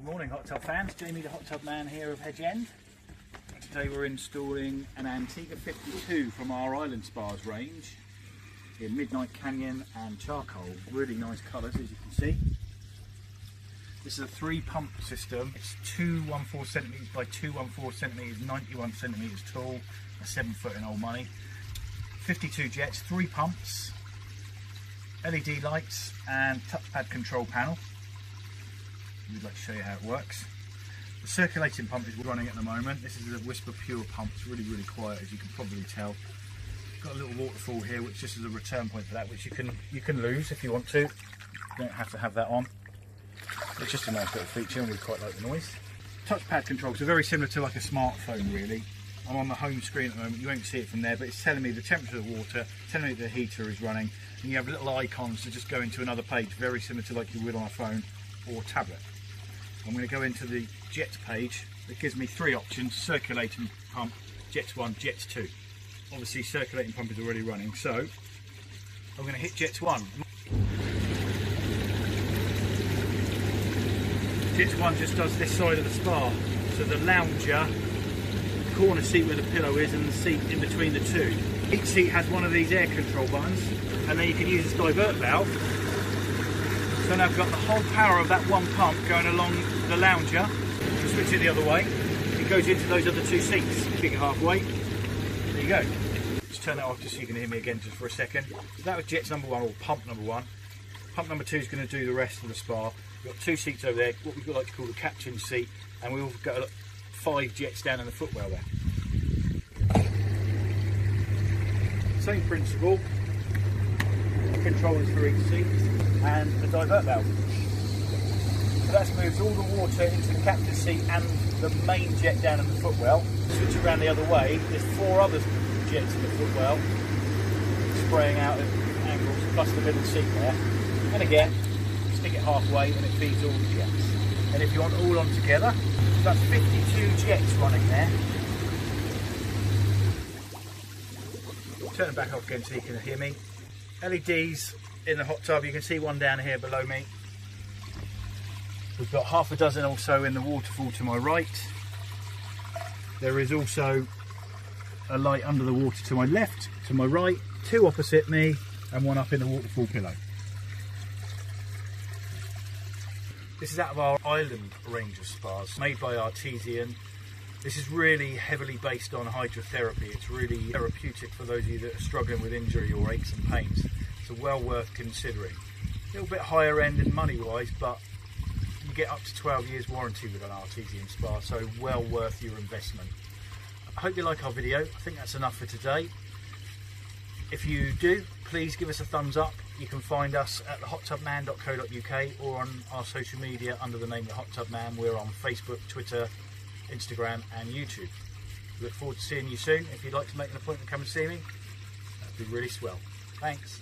Good morning Hot Tub fans, Jamie the Hot Tub Man here of Hedge End. Today we're installing an Antigua 52 from our Island Spas range in Midnight Canyon and Charcoal. Really nice colours as you can see. This is a three pump system. It's 214 centimetres by 214 centimetres, 91 centimetres tall, a 7 foot in old money. 52 jets, three pumps, LED lights and touchpad control panel. We'd like to show you how it works. The circulating pump is running at the moment. This is a Whisper Pure pump. It's really, really quiet, as you can probably tell. Got a little waterfall here, which just is a return point for that, which you can you can lose if you want to. You don't have to have that on. It's just a nice little feature, and we quite like the noise. Touchpad controls are very similar to like a smartphone, really. I'm on the home screen at the moment. You won't see it from there, but it's telling me the temperature of the water, telling me the heater is running, and you have little icons to just go into another page, very similar to like you would on a phone or tablet. I'm going to go into the Jets page that gives me three options, circulating pump, Jets 1, Jets 2. Obviously circulating pump is already running, so I'm going to hit Jets 1. Jets 1 just does this side of the spa, so the lounger, the corner seat where the pillow is and the seat in between the two. Each seat has one of these air control buttons and then you can use this divert valve so now I've got the whole power of that one pump going along the lounger. Switch it the other way. It goes into those other two seats. Kick it halfway. There you go. Just turn that off just so you can hear me again just for a second. So that was jets number one or pump number one. Pump number two is going to do the rest of the spa. We've got two seats over there, what we like to call the captain seat, and we've got uh, five jets down in the footwell there. Same principle, controllers for each seat and the divert valve. So that's moved all the water into the captain seat and the main jet down in the footwell. Switch around the other way, there's four other jets in the footwell spraying out at angles plus the middle seat there. And again, stick it halfway and it feeds all the jets. And if you want all on together, that's 52 jets running there. Turn it back off again so you can hear me. LEDs in the hot tub. You can see one down here below me. We've got half a dozen also in the waterfall to my right. There is also a light under the water to my left, to my right, two opposite me, and one up in the waterfall pillow. This is out of our island range of spas, made by Artesian. This is really heavily based on hydrotherapy. It's really therapeutic for those of you that are struggling with injury or aches and pains so well worth considering. A little bit higher end and money wise, but you get up to 12 years warranty with an Artesian Spa, so well worth your investment. I hope you like our video. I think that's enough for today. If you do, please give us a thumbs up. You can find us at thehottubman.co.uk or on our social media under the name The Hot Tub Man. We're on Facebook, Twitter, Instagram and YouTube. Look forward to seeing you soon. If you'd like to make an appointment, come and see me. That'd be really swell. Thanks.